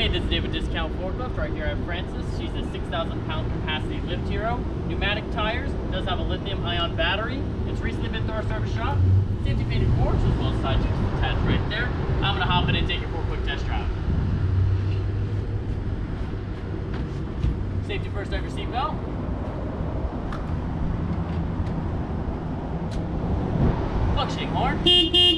Hey, this is David Discount Forklift right here at Francis. She's a 6,000 pound capacity lift hero. Pneumatic tires, does have a lithium ion battery. It's recently been through our service shop. Safety painted forks as well as side checks attached right there. I'm gonna hop in and take it for a quick test drive. Safety first Have your seatbelt. Functioning horn.